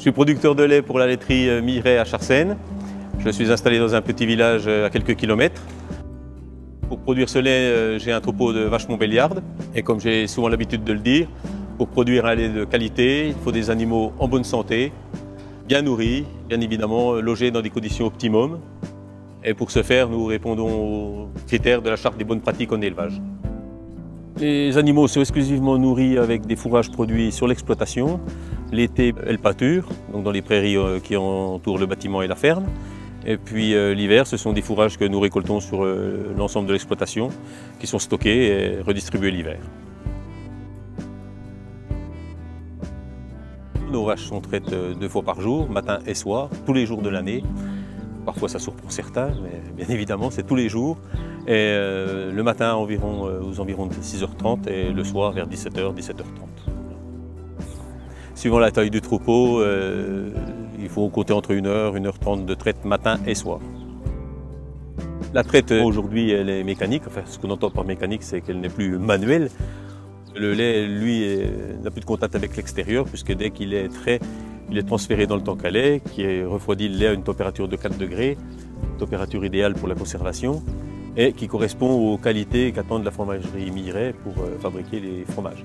Je suis producteur de lait pour la laiterie Miret à Charsène. Je suis installé dans un petit village à quelques kilomètres. Pour produire ce lait, j'ai un troupeau de vaches montbéliardes. Et comme j'ai souvent l'habitude de le dire, pour produire un lait de qualité, il faut des animaux en bonne santé, bien nourris, bien évidemment logés dans des conditions optimum. Et pour ce faire, nous répondons aux critères de la charte des bonnes pratiques en élevage. Les animaux sont exclusivement nourris avec des fourrages produits sur l'exploitation. L'été, elles pâturent, donc dans les prairies euh, qui entourent le bâtiment et la ferme. Et puis euh, l'hiver, ce sont des fourrages que nous récoltons sur euh, l'ensemble de l'exploitation, qui sont stockés et redistribués l'hiver. Nos vaches sont traites deux fois par jour, matin et soir, tous les jours de l'année. Parfois ça surprend certains, mais bien évidemment c'est tous les jours. Et euh, le matin environ, euh, aux environs de 6h30 et le soir vers 17h, 17h30. Suivant la taille du troupeau, euh, il faut compter entre 1h, 1h30 de traite matin et soir. La traite aujourd'hui elle est mécanique, enfin ce qu'on entend par mécanique c'est qu'elle n'est plus manuelle. Le lait, lui, n'a plus de contact avec l'extérieur puisque dès qu'il est trait, il est transféré dans le à lait qui est refroidi le lait à une température de 4 degrés, température idéale pour la conservation et qui correspond aux qualités qu'attendent la fromagerie Miret pour euh, fabriquer les fromages.